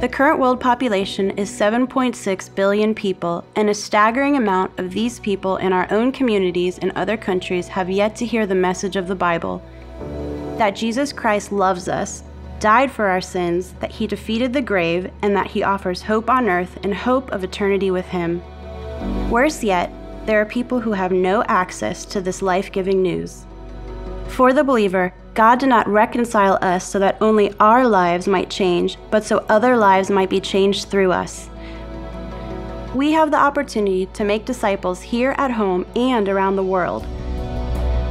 The current world population is 7.6 billion people, and a staggering amount of these people in our own communities and other countries have yet to hear the message of the Bible that Jesus Christ loves us, died for our sins, that he defeated the grave, and that he offers hope on earth and hope of eternity with him. Worse yet, there are people who have no access to this life giving news. For the believer, God did not reconcile us so that only our lives might change, but so other lives might be changed through us. We have the opportunity to make disciples here at home and around the world.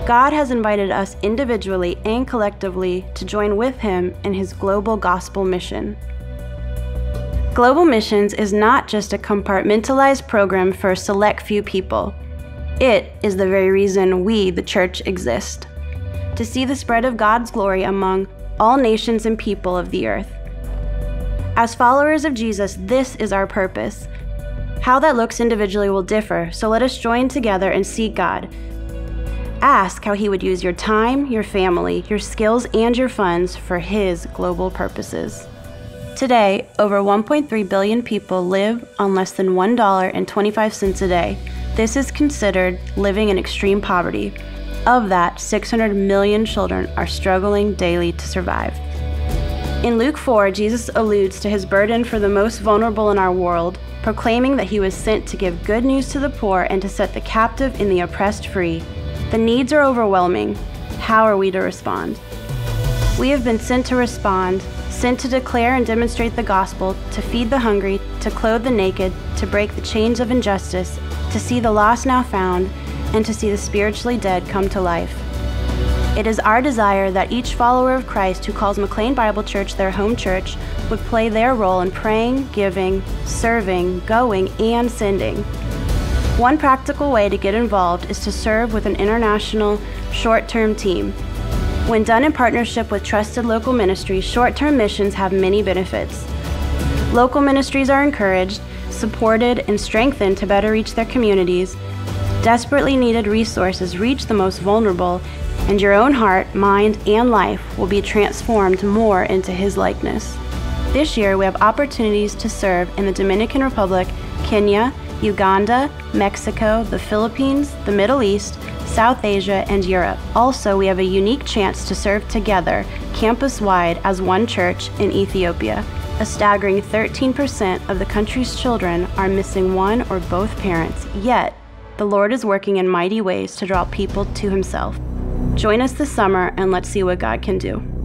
God has invited us individually and collectively to join with Him in His global gospel mission. Global Missions is not just a compartmentalized program for a select few people. It is the very reason we, the church, exist to see the spread of God's glory among all nations and people of the earth. As followers of Jesus, this is our purpose. How that looks individually will differ, so let us join together and seek God. Ask how He would use your time, your family, your skills, and your funds for His global purposes. Today, over 1.3 billion people live on less than $1.25 a day. This is considered living in extreme poverty. Of that, 600 million children are struggling daily to survive. In Luke 4, Jesus alludes to his burden for the most vulnerable in our world, proclaiming that he was sent to give good news to the poor and to set the captive and the oppressed free. The needs are overwhelming. How are we to respond? We have been sent to respond, sent to declare and demonstrate the gospel, to feed the hungry, to clothe the naked, to break the chains of injustice, to see the lost now found, and to see the spiritually dead come to life. It is our desire that each follower of Christ who calls McLean Bible Church their home church would play their role in praying, giving, serving, going, and sending. One practical way to get involved is to serve with an international short term team. When done in partnership with trusted local ministries, short term missions have many benefits. Local ministries are encouraged, supported, and strengthened to better reach their communities desperately needed resources reach the most vulnerable, and your own heart, mind, and life will be transformed more into His likeness. This year, we have opportunities to serve in the Dominican Republic, Kenya, Uganda, Mexico, the Philippines, the Middle East, South Asia, and Europe. Also, we have a unique chance to serve together, campus wide, as one church in Ethiopia. A staggering 13% of the country's children are missing one or both parents, yet, the Lord is working in mighty ways to draw people to Himself. Join us this summer and let's see what God can do.